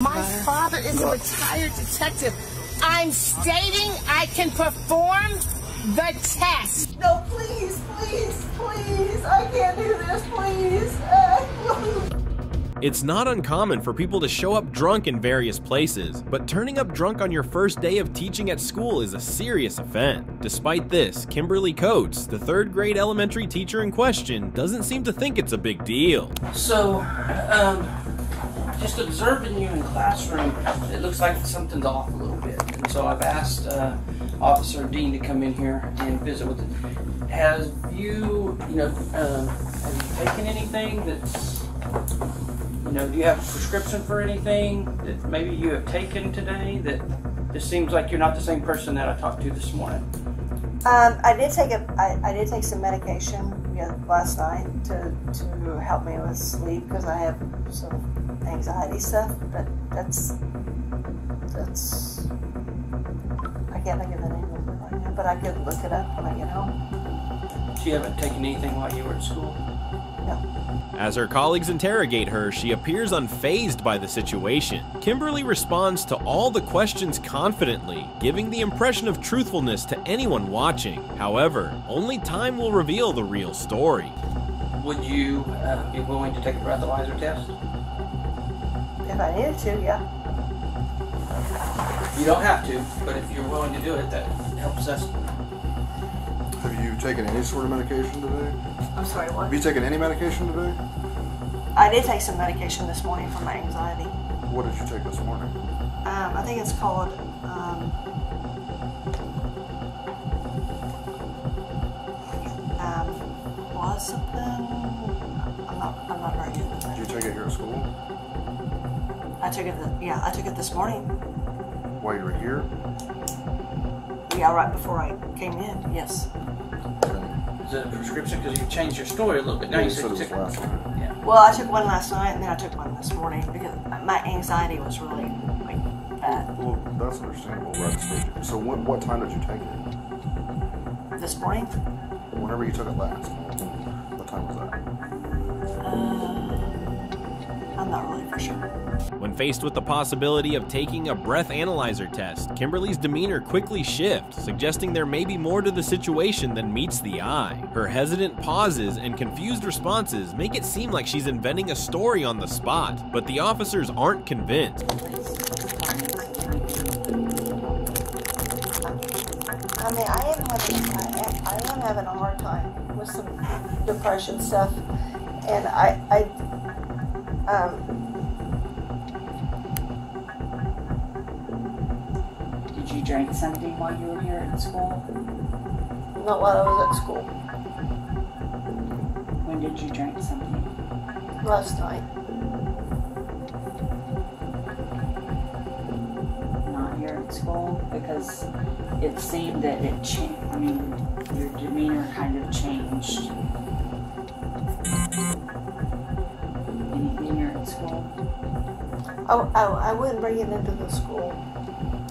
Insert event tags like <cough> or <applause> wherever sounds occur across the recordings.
My father is a retired detective. I'm stating I can perform the test. No, please, please, please. I can't do this, please. Uh, <laughs> It's not uncommon for people to show up drunk in various places, but turning up drunk on your first day of teaching at school is a serious offense. Despite this, Kimberly Coates, the third grade elementary teacher in question, doesn't seem to think it's a big deal. So, um, just observing you in classroom, it looks like something's off a little bit. And so I've asked uh, Officer Dean to come in here and visit with it. Has you, you know, um, have you taken anything that's, you know, do you have a prescription for anything that maybe you have taken today that just seems like you're not the same person that I talked to this morning? Um, I did take a, I, I did take some medication yeah, last night to, to help me with sleep because I have of anxiety stuff. But that's that's I can't think of the name of it right now. But I could look it up when I get home. So you haven't taken anything while you were at school? No. As her colleagues interrogate her, she appears unfazed by the situation. Kimberly responds to all the questions confidently, giving the impression of truthfulness to anyone watching. However, only time will reveal the real story. Would you uh, be willing to take a breathalyzer test? If I needed to, yeah. You don't have to, but if you're willing to do it, that helps us. Have you taken any sort of medication today? I'm sorry, what? Have you taken any medication today? I did take some medication this morning for my anxiety. What did you take this morning? Um, I think it's called um, um, Clozapine. I'm not. I'm not very good with Did you take it here at school? I took it. th- Yeah, I took it this morning. While you were here? Yeah, right before I came in. Yes. Is it a prescription? Because you changed your story a little bit. Now you You said said you took. last night. Yeah. Well, I took one last night and then I took one this morning because my anxiety was really like bad Well, that's understandable. Right, so- so when, what time did you take it? this morning. Whenever you took it last. What time was that? Uh, I'm not really for sure. When faced with the possibility of taking a breath analyzer test, Kimberly's demeanor quickly shifts, suggesting there may be more to the situation than meets the eye. Her hesitant pauses and confused responses make it seem like she's inventing a story on the spot, but the officers aren't convinced. I mean, I am having, I am, having a hard time with some depression stuff, and I, I, um, Drink something while you were here at school? not while I was at school When did you drink something? last night. Not here at school? Because it seemed that it changed. I mean, your demeanor kind of changed. Anything here at school? I, I, I wouldn't bring it into the school.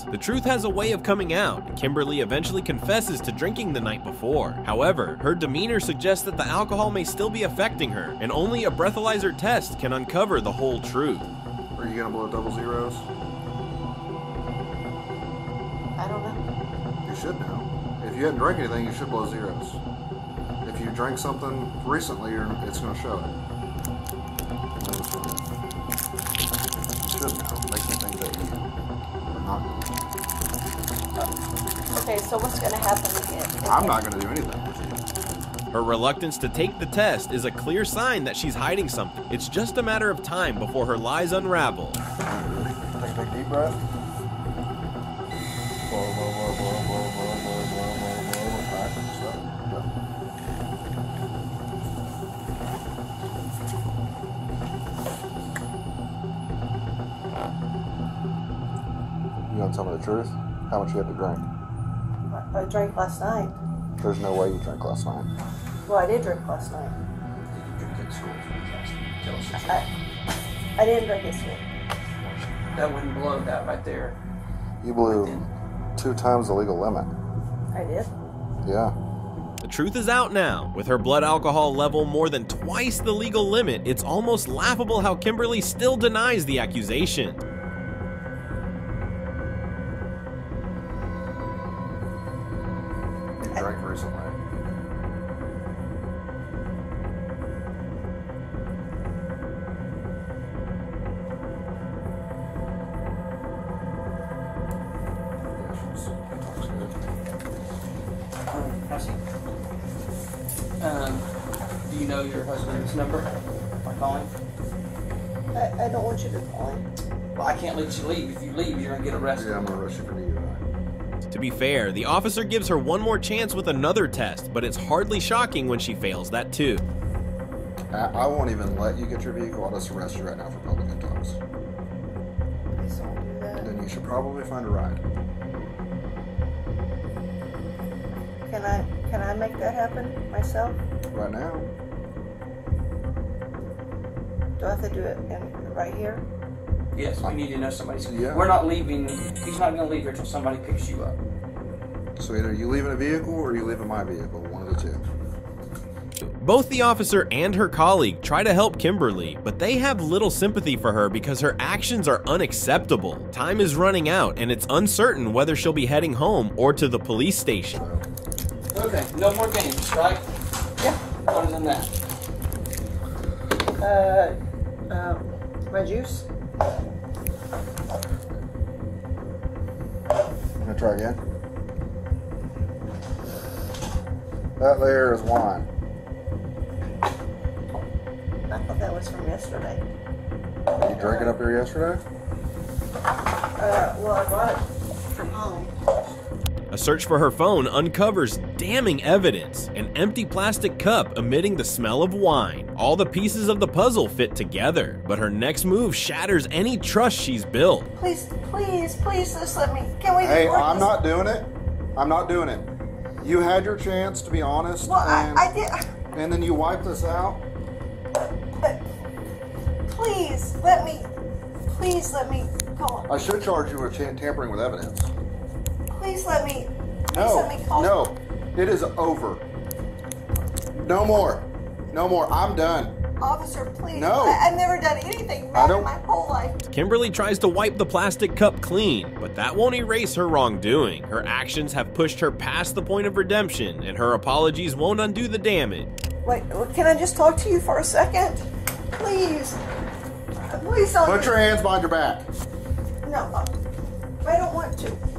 The truth has a way of coming out. Kimberly eventually confesses to drinking the night before. However, her demeanor suggests that the alcohol may still be affecting her, and only a breathalyzer test can uncover the whole truth. Are you gonna blow double zeros? I don't know. You should know. If you hadn't drank anything, you should blow zeros. If you drank something recently, it's gonna show it. So what's gonna happen if, I'm not gonna do anything. Her reluctance to take the test is a clear sign that she's hiding something. It's just a matter of time before her lies unravel. Take a big deep breath. All right, stop. You gonna tell me the truth? How much you had to drink? I drank last night. There's no way you drank last night. Well, I did drink last night. Did you drink at school? Tell us the truth. I, I didn't drink this week. That wouldn't blow that right there. You blew two times the legal limit. I did. Yeah. The truth is out now. With her blood alcohol level more than twice the legal limit, it's almost laughable how Kimberly still denies the accusation. Well, I can't let you leave. If you leave, you're gonna get arrested. Yeah, I'm gonna rush you for DUI. To be fair, the officer gives her one more chance with another test, but it's hardly shocking when she fails that too. I, I won't even let you get your vehicle. I'll just arrest you right now for public intox. Please don't do that. Then you should probably find a ride. Can I can I make that happen myself? Right now. Do I have to do it in, right here? Yes, we need to know somebody's. Yeah. We're not leaving. He's not gonna leave here until somebody picks you up. So either you leave in a vehicle or you leave in my vehicle. One of the two. Both the officer and her colleague try to help Kimberly, but they have little sympathy for her because her actions are unacceptable. Time is running out, and it's uncertain whether she'll be heading home or to the police station. Okay, no more games, right? Yeah. Other than that. Uh, um, my juice? I'm gonna try again. That layer is wine. I thought that was from yesterday. Did you drink it up here yesterday? Uh, well, I brought it from home. A search for her phone uncovers damning evidence an empty plastic cup emitting the smell of wine. All the pieces of the puzzle fit together, but her next move shatters any trust she's built. Please, please, please, just let me. Can we? Hey, I'm this- not doing it. I'm not doing it. You had your chance to be honest, Well, I, and, I did. and then you wiped this out. But please let me. Please let me call. I should charge you with tampering with evidence. Please let me. Please No, let me call. no, it is over. No more, no more. I'm done. Officer, please. No. I, I've never done anything I bad in my whole life. Kimberly tries to wipe the plastic cup clean, but that won't erase her wrongdoing. Her actions have pushed her past the point of redemption, and her apologies won't undo the damage. Wait, can I just talk to you for a second? Please. Please don't. Put your hands behind your back. No, I don't want to.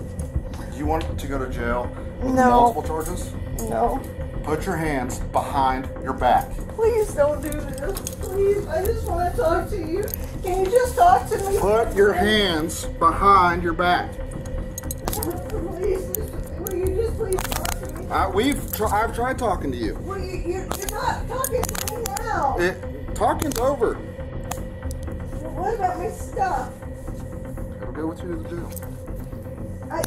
You want to go to jail with No. multiple charges? No. Put your hands behind your back. Please don't do this. Please, I just want to talk to you. Can you just talk to me? Put your hands behind your back. Please, will you just please talk to me? I, we've tr- I've tried talking to you. Well, you, you're, you're not talking to me now. It, talking's over. What about my stuff? It'll go with you to the jail. I,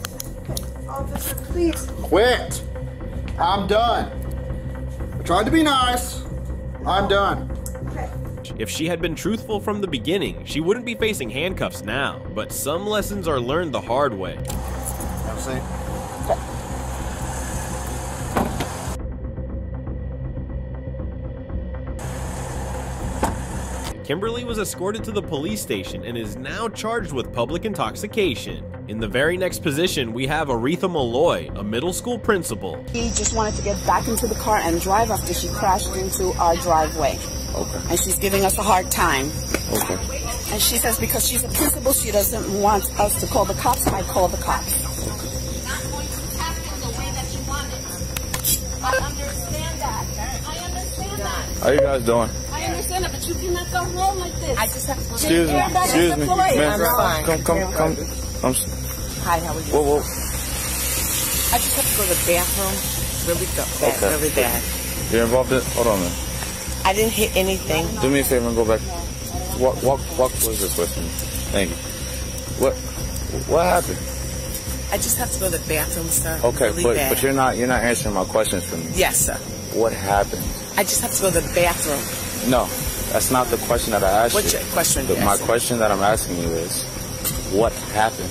officer, please. Quit. I'm done. I tried to be nice. I'm done. Okay. If she had been truthful from the beginning, she wouldn't be facing handcuffs now, but some lessons are learned the hard way. Have a seat. Kimberly was escorted to the police station and is now charged with public intoxication. In the very next position, we have Aretha Malloy, a middle school principal. She just wanted to get back into the car and drive after she crashed into our driveway. Okay. And she's giving us a hard time. Okay. And she says because she's a principal, she doesn't want us to call the cops. I call the cops. not going to happen the way that you. I understand that. I understand that. How you guys doing? I understand that, but you cannot go home like this. I just have to. Excuse me. You're Excuse me. a employee. Man, I'm fine. Come, come, come. I'm. Hi, how are you? Whoa, whoa. I just have to go to the bathroom. Really go bad, Okay. really bad. You're involved in. Hold on, man. I didn't hit anything. Do me a favor and go back. Walk, walk, walk towards this with me. Thank you. What? What happened? I just have to go to the bathroom, sir. Okay, really but bad. but you're not you're not answering my questions for me. Yes, sir. What happened? I just have to go to the bathroom. No, that's not the question that I asked What's you. your question, The- my question that I'm asking you is, what happened?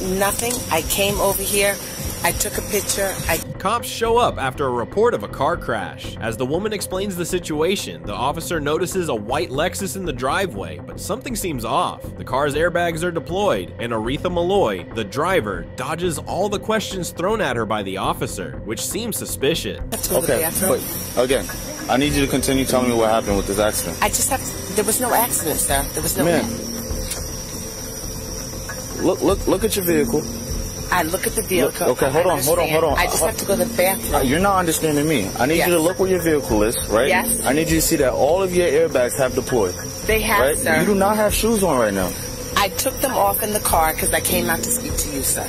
Nothing. I came over here I took a picture. I Cops show up after a report of a car crash. As the woman explains the situation, the officer notices a white Lexus in the driveway, but something seems off. The car's airbags are deployed, and Aretha Malloy, the driver, dodges all the questions thrown at her by the officer, which seems suspicious. Okay, but again, I need you to continue telling me what happened with this accident. I just have. there was no accident, sir. There was no. Man. Look, look, look at your vehicle. I look at the vehicle. okay, I hold on, hold on, hold on. I just have to go to the bathroom. Uh, You're not understanding me. I need Yes. you to look where your vehicle is, right? Yes. I need you to see that all of your airbags have deployed. They have, right? sir. You do not have shoes on right now. I took them off in the car because I came out to speak to you, sir.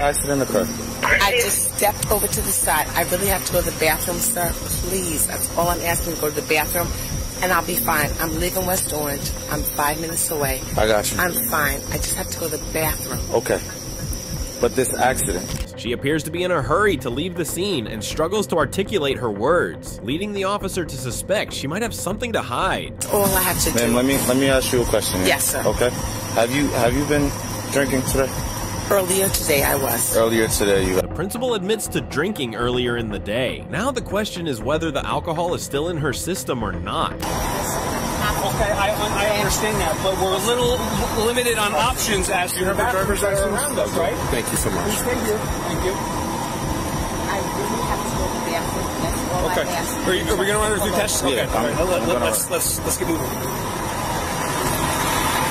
Accident occurred. I just stepped over to the side. I really have to go to the bathroom, sir. Please, that's all I'm asking. Go to the bathroom, and I'll be fine. I'm leaving West Orange. I'm five minutes away. I got you. I'm fine. I just have to go to the bathroom. Okay. But this accident, She appears to be in a hurry to leave the scene and struggles to articulate her words, leading the officer to suspect she might have something to hide. All I have to ma'am, do let me let me ask you a question. here. Yes, sir. Okay. Have you have you been drinking today? Earlier today, I was. Earlier today, you. The principal admits to drinking earlier in the day. Now the question is whether the alcohol is still in her system or not. Okay, I, I understand that, but we're a little limited on options as to You have a driver's bathrooms that are license? around us, right? Thank you so much. Please stay here. Thank you. I really have to go to the bathroom. That's all Okay. I'm. Are, you, are we going to run her through tests? Okay. Yeah, All right. I'm- Let, I'm let, gonna- let's let's let's get moving.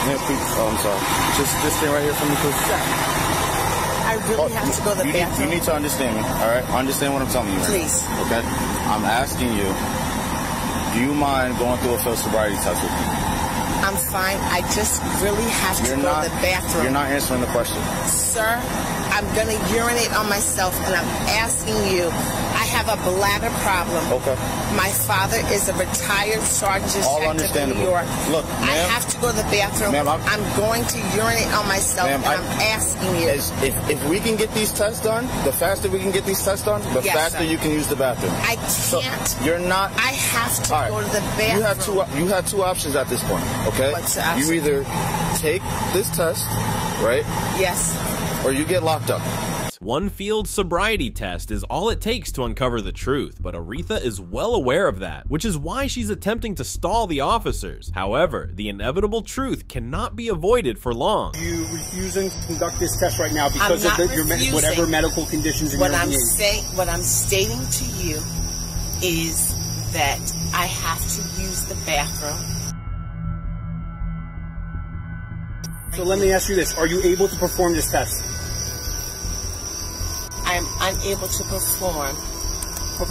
Ma'am, please. Oh, I'm sorry. Just just stay right here for me, please. I really oh, have to go to the you need, bathroom. you need to understand me, all right? Understand what I'm telling you. right Please. Okay. I'm asking you. Do you mind going through a field sobriety test with me? I'm fine. I just really have to You're go not. to the bathroom. You're not answering the question. Sir, I'm gonna urinate on myself and I'm asking you. I have a bladder problem. Okay. My father is a retired sergeant All detective in understandable. New York. Look, I have to go to the bathroom. Ma'am, I'm- I'm, going to urinate on myself and I- I'm asking you. Is- If, if we can get these tests done, the faster we can get these tests done, the Yes, faster sir. you can use the bathroom. I can't. You're not. I have to right. go to the bathroom. You have two. You have two options at this point. Okay. What's the option? You either take this test, right, Yes. or you get locked up. One field sobriety test is all it takes to uncover the truth, but Aretha is well aware of that, which is why she's attempting to stall the officers. However, the inevitable truth cannot be avoided for long. You refusing to conduct this test right now because of the, your me- whatever medical conditions in What your I'm saying, what I'm stating to you is that I have to use the bathroom. So let me ask you this: Are you able to perform this test? I'm unable to perform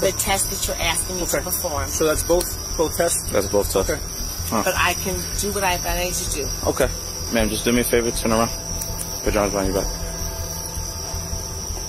the test that you're asking me to perform. So that's both both tests. That's both tests. Okay. Huh. But I can do what I've got to do. Okay. Ma'am, just do me a favor. Turn around. Put your arms behind your back.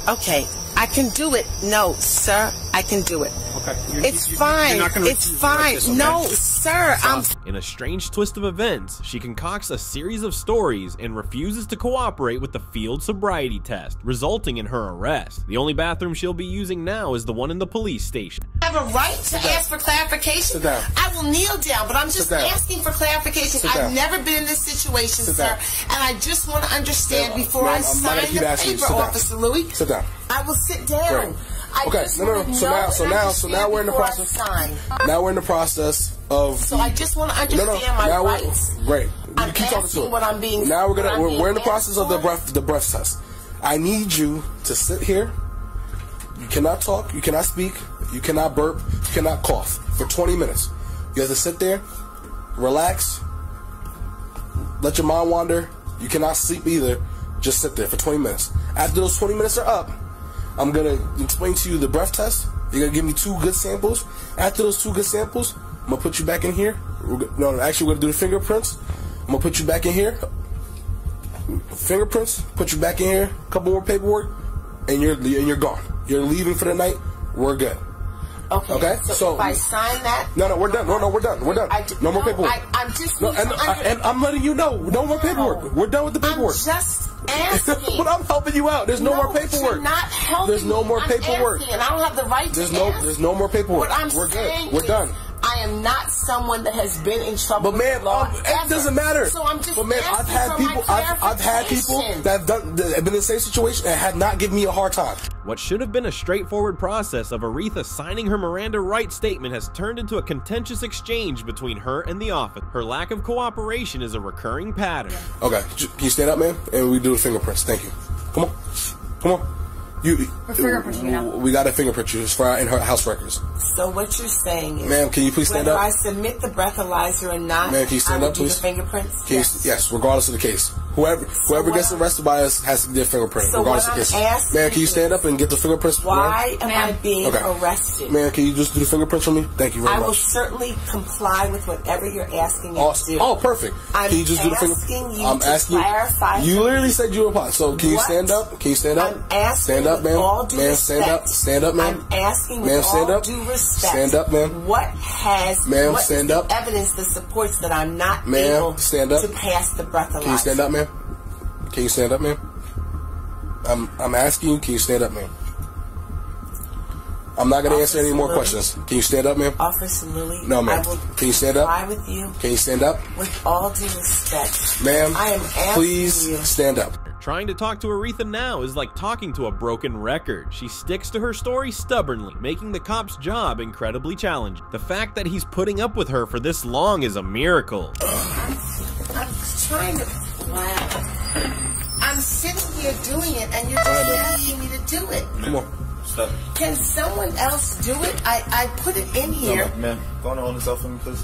Okay, I can do it. No, sir, I can do it. Okay. It's fine. It's fine. No, sir, I'm. In a strange twist of events, she concocts a series of stories and refuses to cooperate with the field sobriety test, resulting in her arrest. The only bathroom she'll be using now is the one in the police station. I have a right to ask for clarification. I will kneel down, but I'm just asking for clarification. I've never been in this situation, sir, and I just want to understand before I sign gonna the paper, Officer Louis. Sit down. I will sit down. Right. I Okay, no, no, no. So now- so now- so now we're in the process. Now we're in the process of. So I just want to understand no. my now rights. we're great. I'm keep talking to it. what I'm being- Now we're gonna we're, we're in the process of the breath the breath test. I need you to sit here. You cannot talk. You cannot speak. You cannot burp. You cannot cough for 20 minutes. You have to sit there, relax, let your mind wander. You cannot sleep either. Just sit there for 20 minutes. After those 20 minutes are up, I'm gonna explain to you the breath test. You're gonna give me two good samples. After those two good samples, I'm gonna put you back in here. We're no, no, actually, we're gonna do the fingerprints. I'm gonna put you back in here. Fingerprints. Put you back in here. A couple more paperwork, and you're and you're gone. You're leaving for the night. We're good. Okay. Okay, So, so- if I sign that, No, no, we're done. No, no, we're done. We're done. I No more paperwork. I, I'm just. No, and, I, I'm letting you know. No more paperwork. We're done with the paperwork. I'm just asking. <laughs> but I'm helping you out. There's no, more paperwork. Not helping There's no more paperwork. and I don't have the right There's to no ask. there's no more paperwork. What I'm We're saying good. We're done. I am not someone that has been in trouble. But man, with law um, it doesn't matter. So I'm just But man, I've had people. I've, I've had people that have done that have been in the same situation and had not given me a hard time. What should have been a straightforward process of Aretha signing her Miranda rights statement has turned into a contentious exchange between her and the office. Her lack of cooperation is a recurring pattern. Okay, can you stand up, man? And we do the fingerprints. Thank you. Come on, come on. You. We're you now. We got a fingerprint you. For our, in her house records. So what you're saying is, Ma'am, can you please stand up? I submit the breathalyzer or not, Ma'am, can you stand up, please? fingerprints. Can you- yes, regardless of the case. Whoever whoever what gets arrested by us has to get fingerprints, So regardless of the case. asking Man, can you stand up and get the fingerprints? Why ma'am? am I being Okay. arrested? Man, can you just do the fingerprints for me? Thank you very I much. will certainly comply with whatever you're asking me Oh, to do. oh, perfect. I'm can you just do the asking finger? I'm to asking clarify You literally me said you apply. So can you stand up? Can you stand up? I'm asking stand up, with ma'am. all due ma'am, stand up. Stand up, ma'am. I'm asking with ma'am, stand all up. due respect. Stand up, ma'am. What has Ma'am, what is stand the up. evidence that supports that I'm not Ma'am, able stand up. to pass the breathalyzer? Can you stand up, ma'am? Can you stand up, man? I'm I'm asking you. Can you stand up, man? I'm not going to answer any more Officer questions. Can you stand up, ma'am? Officer Lilly, No, ma'am. I will Can you stand up? comply with you Can you stand up, with all due respect. ma'am? I am asking Please you. stand up. Trying to talk to Aretha now is like talking to a broken record. She sticks to her story stubbornly, making the cop's job incredibly challenging. The fact that he's putting up with her for this long is a miracle. I'm trying to. Wow. I'm sitting here doing it, and you're just asking me to do it. Come on. Stop. Can someone else do it? I, I put it in here. No, ma'am, go on and hold yourself for me, please.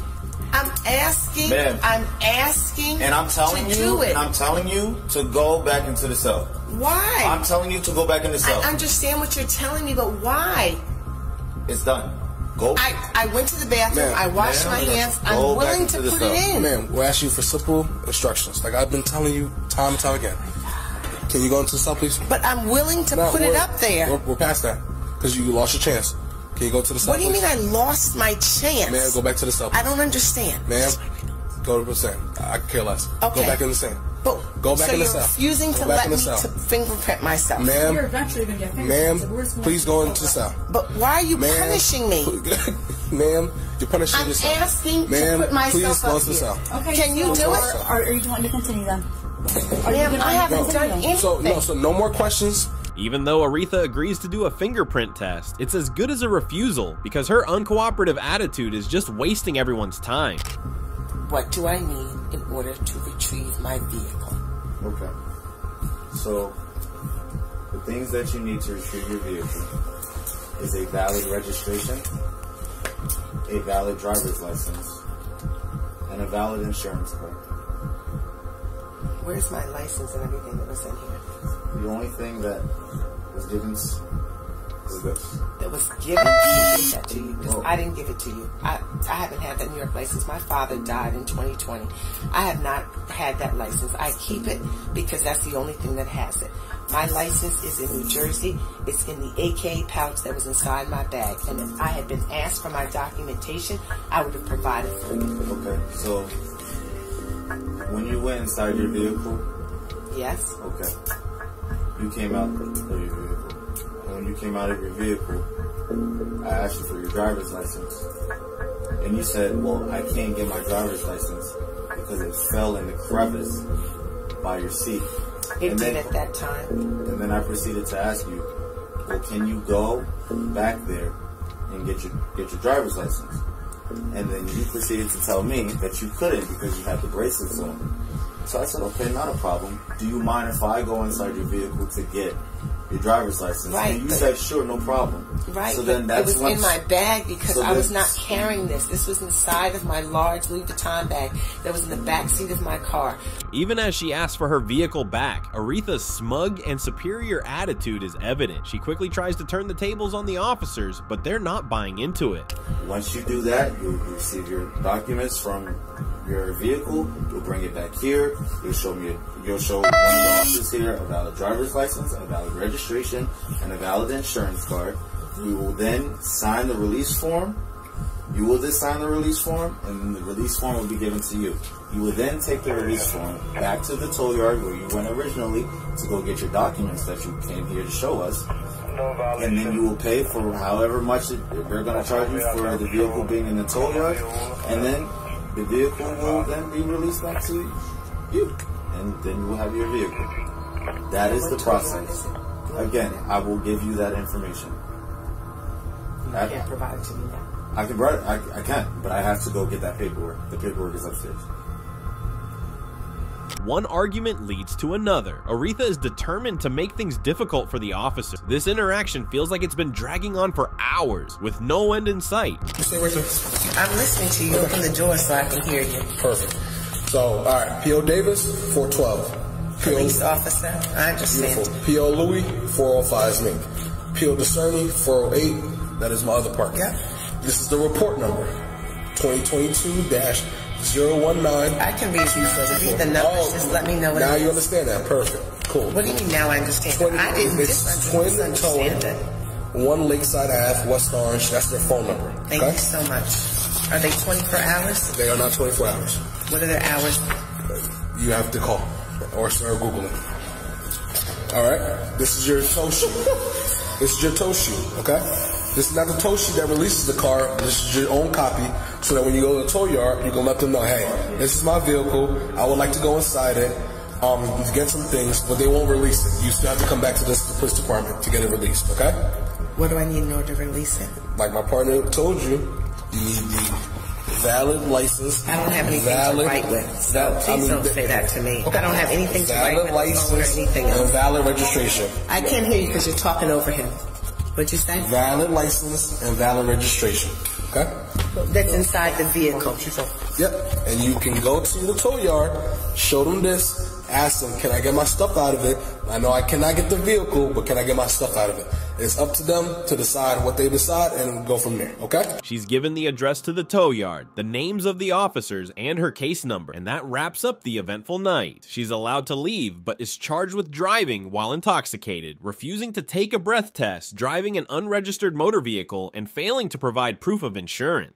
I'm asking. Ma'am. I'm asking. And I'm telling to you, do it. and I'm telling you to go back into the cell. why? I'm telling you to go back in the cell. I understand what you're telling me, but why? it's done. Go. I, I went to the bathroom. I washed my hands. I'm willing to put cell. it in. Ma'am, we're asking you for simple instructions. Like I've been telling you time and time again. Can you go into the cell, please? But I'm willing to No, put it up there. We're, we're past that. Because you lost your chance. Can you go to the cell, What do you please? mean I lost my chance? Ma'am, go back to the cell. I don't understand. Ma'am, go to the stand. I care less. Okay. Go back in the stand. But, Go back so in the you're cell. refusing Go to back let me cell. to fingerprint myself. Ma'am, You're eventually going to get ma'am, fingerprints. We're just please go into the cell. But why are you Ma'am, punishing me? <laughs> Ma'am, you're punishing I'm yourself. asking Ma'am, to put myself please go up to the here. cell. Okay, Can you do it? Or are you wanting to continue then? Are Ma'am, gonna- I haven't No. done anything. So no, so no more questions. Even though Aretha agrees to do a fingerprint test, it's as good as a refusal because her uncooperative attitude is just wasting everyone's time. What do I need in order to retrieve my vehicle? Okay. So, the things that you need to retrieve your vehicle is a valid registration, a valid driver's license, and a valid insurance card. Where's my license and everything that was in here? The only thing that was given s- is this. That was given to give that to you because I didn't give it to you. I, I haven't had that New York license. My father died in 2020. I have not had that license. I keep it because that's the only thing that has it. My license is in New Jersey. It's in the AK pouch that was inside my bag. And if I had been asked for my documentation, I would have provided for you. Okay. So, when you went inside your vehicle, Yes? okay, you came out of your vehicle. When you came out of your vehicle, I asked you for your driver's license. And you said, well, I can't get my driver's license because it fell in the crevice by your seat. It and did then, at that time. and then I proceeded to ask you, well, can you go back there and get your get your driver's license? And then you proceeded to tell me that you couldn't because you had the bracelets on. So I said, okay, not a problem. Do you mind if I go inside your vehicle to get your driver's license? Right, And you said, sure, no problem. Right, So but then it that's was when in my bag because so I was not carrying this. This was inside of my large Louis Vuitton bag that was in the back seat of my car. Even as she asks for her vehicle back, Aretha's smug and superior attitude is evident. She quickly tries to turn the tables on the officers, but they're not buying into it. Once you do that, you'll receive your documents from your vehicle. You'll bring it back here. You'll show me. You'll show one of the officers here a valid driver's license, a valid registration, and a valid insurance card. We will then sign the release form. You will then sign the release form, and the release form will be given to you. You will then take the release form back to the toll yard where you went originally to go get your documents that you came here to show us. and then you will pay for however much it, they're going to charge you for the vehicle being in the tow yard, and then the vehicle will then be released back to you, and then you will have your vehicle. That is the process. Again, I will give you that information. You I- can't provide it to me now. I can, I, I can, but I have to go get that paperwork. The paperwork is upstairs. One argument leads to another. Aretha is determined to make things difficult for the officer. This interaction feels like it's been dragging on for hours, with no end in sight. I'm listening to you. Open the door so I can hear you. Perfect. So, all right, P.O. Davis, 412. Police officer, I understand. P.O. Louis, 405 is me. P.O. Discerni, 408, that is my other partner. Yeah. This is the report number, 2022-019. I can read you for read the numbers. Just let me know what Now you understand that. Perfect. Cool. What do you mean now I understand? Twin, I didn't it's Twin understand Towing, 1 Lakeside Ave, West Orange. That's their phone number. Thank okay? you so much. Are they 24 hours? They are not 24 hours. What are their hours? You have to call or, start Googling. All right. This is your shoe. <laughs> this is your tow shoe. Okay. This is not the tow shoe that releases the car. This is your own copy, so that when you go to the tow yard, you can let them know, hey, this is my vehicle. I would like to go inside it, um, get some things, but they won't release it. You still have to come back to this the police department to get it released. Okay. What do I need in order to release it? Like my partner told you, you need the valid license. I don't have anything valid, to write with, so val- please I mean, don't say that to me. Okay. I don't have anything to write valid with phone or license anything and else. valid registration. I can't hear you because you're talking over him. What'd you say? Valid license and valid registration. Okay? That's inside the vehicle. Yep. And you can go to the tow yard, show them this, ask them, can I get my stuff out of it? I know I cannot get the vehicle, but can I get my stuff out of it? It's up to them to decide what they decide and go from there. Okay? She's given the address to the tow yard, the names of the officers, and her case number, and that wraps up the eventful night. She's allowed to leave, but is charged with driving while intoxicated, refusing to take a breath test, driving an unregistered motor vehicle, and failing to provide proof of insurance.